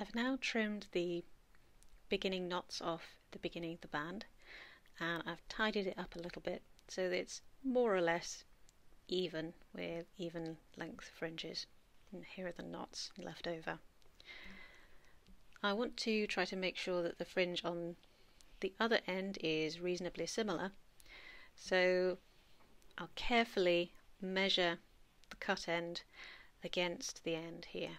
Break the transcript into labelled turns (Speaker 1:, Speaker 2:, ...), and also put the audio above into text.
Speaker 1: I've now trimmed the beginning knots off the beginning of the band and I've tidied it up a little bit so that it's more or less even with even length fringes. And here are the knots left over. I want to try to make sure that the fringe on the other end is reasonably similar. So I'll carefully measure the cut end against the end here.